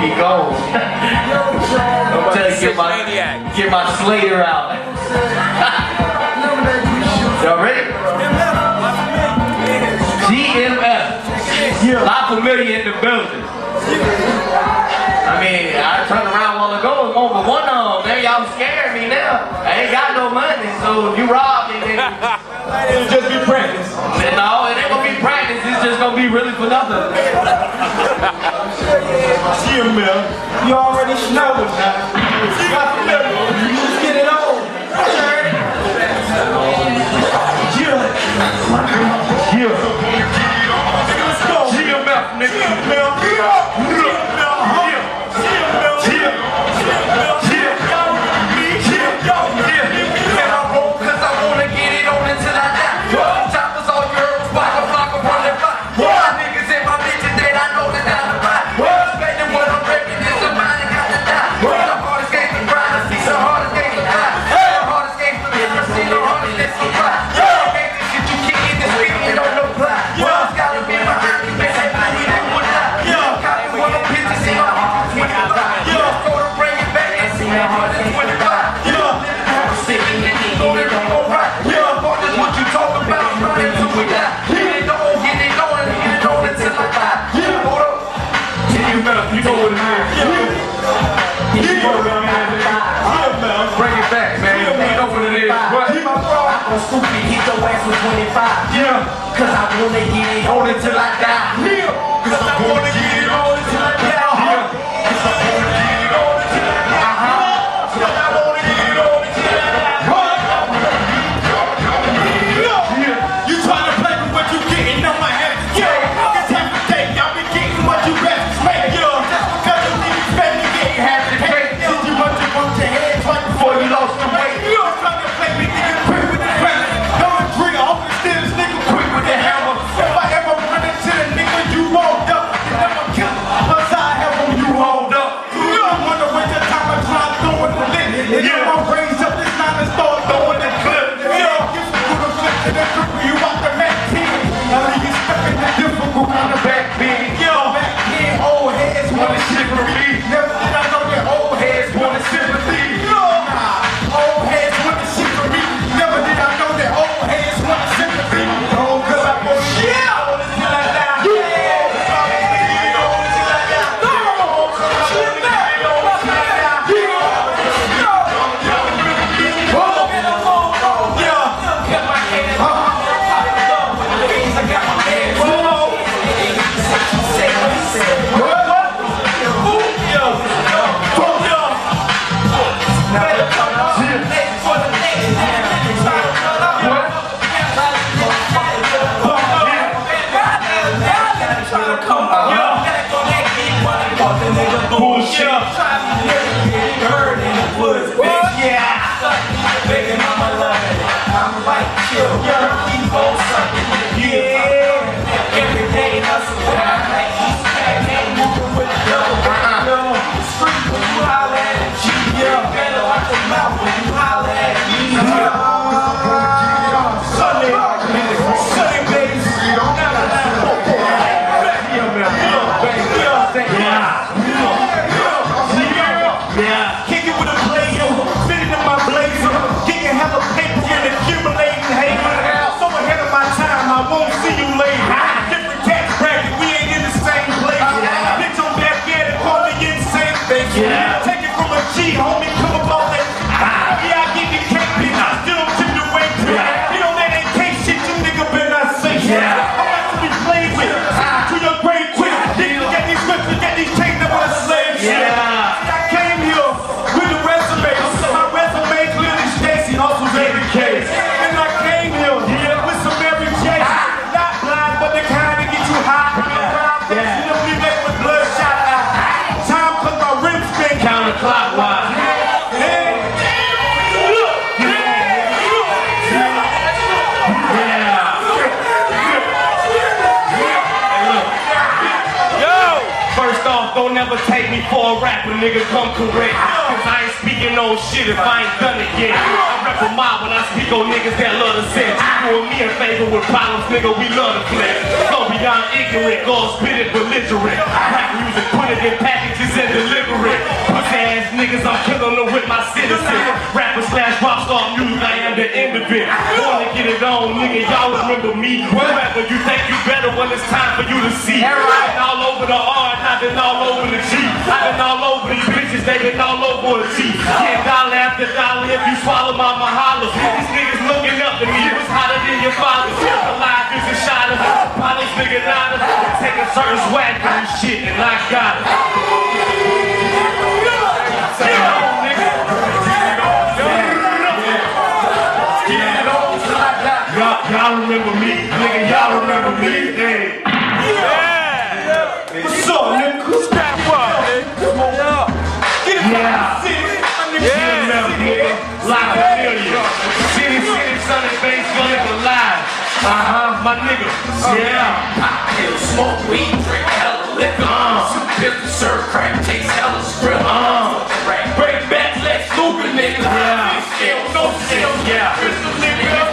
be gone. I'm trying to get my, get my Slater out. Y'all ready? GMF. La Familia in the building. I mean, I turned around a while ago and over one of them. There, y'all scared me now. I ain't got no money, so if you rob me, then It'll just be practice. then no, it ain't gonna be practice. It's just gonna be really for nothing. GML, you already know it now. Back and see my heart when it fly. Sitting in the there, go right. Yeah, fuck this what you talk about, running to it die. Get it on, get it on, get it on until I die. Hold up. GML, you know what it is. GML. Bring it back, man. You know what it is. What? I'm stupid, hit your ass with 25. Yeah. Cause I wanna get it on until I die. Yeah. Cause I don't never take me for a rapper, nigga, come correct. Cause I ain't speaking no shit if I ain't done it yet. I rap for mob when I speak on niggas that love to set. Ah. You me in favor with problems, nigga, we love to flex. So beyond ignorant, go spit it belligerent. Rap music, put it in packages and deliver it. Pussy ass niggas, I'm killing them with my citizens. Rapper slash rockstar music, I am the end of it. Ah. Wanna get it on, nigga, y'all remember me. Whatever you think you better when it's time for you to see. All over the I've been all over the G. I've been all over these bitches, they been all over a G. Yeah, dollar after dollar if you swallow my mahalo. These niggas looking up to me, what's hotter than your father? Alive is a shot of Polish nigga nada. Take a certain swag from this shit, and I got it. Yeah. Y'all remember me, nigga. Y'all remember me. Hey. Remember, nigga. Like a million. City, city, sunny face, feeling alive. Uh huh, my nigga. Yeah. Pop pills, smoke weed, drink hella liquor. Uh. Two pills, serve crack, taste hella skrill. Uh. Break back, Lex Luger, nigga. Yeah. Still, no still. Yeah. Crystal, nigga.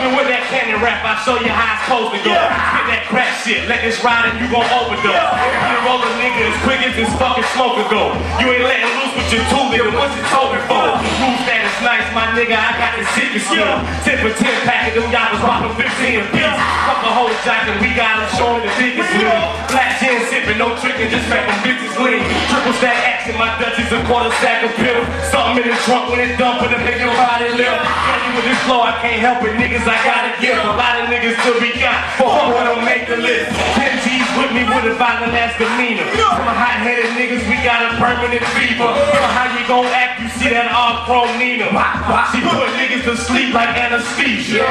With rap, I show you how it's supposed to go. Hit that crack shit, let this ride and you gon' overdose. You roll a nigga as quick as this fucking smoker go. You ain't letting loose with your two nigga, what's it told for? Roof that is nice, my nigga, I got the sickest skill. 10 for 10 pack of them, y'all was rockin' 15 a piece. Couple hoes jacking, we got them showing the biggest lead. Black gin sippin', no trickin', just make them bitches lean. Triple stack action, my Dutch is a quarter stack of pills. Something in the trunk when it's done, put a make your body live. Candy with this flow, I can't help it, niggas, I gotta give. A lot of niggas to be got, for who wanna make the list. 10 G's with me with a violent ass demeanor. Some hot-headed niggas, we got a permanent fever. So how you gon' act, you see that all chrome Nina. She put niggas to sleep like anesthesia.